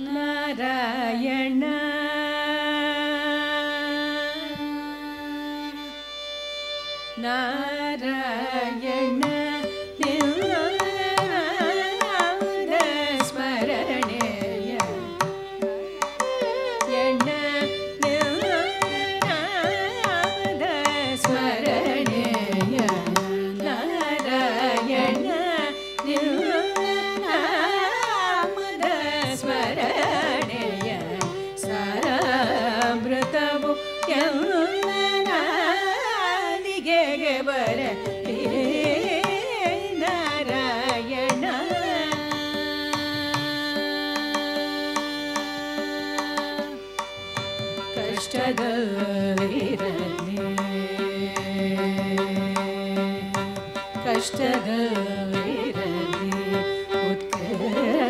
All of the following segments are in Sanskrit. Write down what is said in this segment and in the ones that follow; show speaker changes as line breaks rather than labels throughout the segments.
नारायण। नारायण र नारायण कष्टगीर कष्टगीरी पुत्र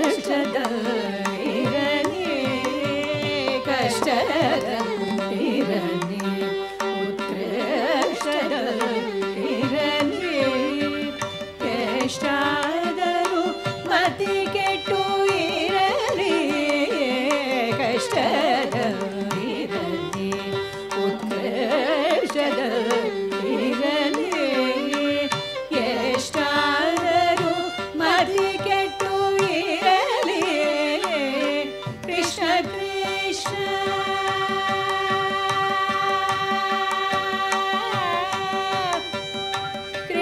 कष्टदैर कष्टद हिरणी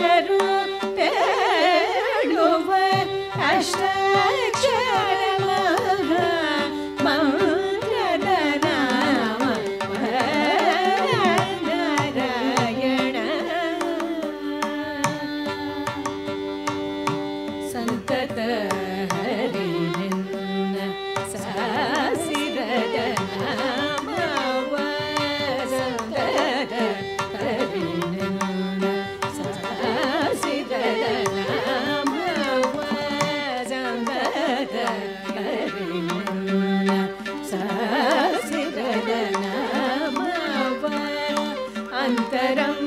Eşteru Perlu ve Eştek अन्तरम्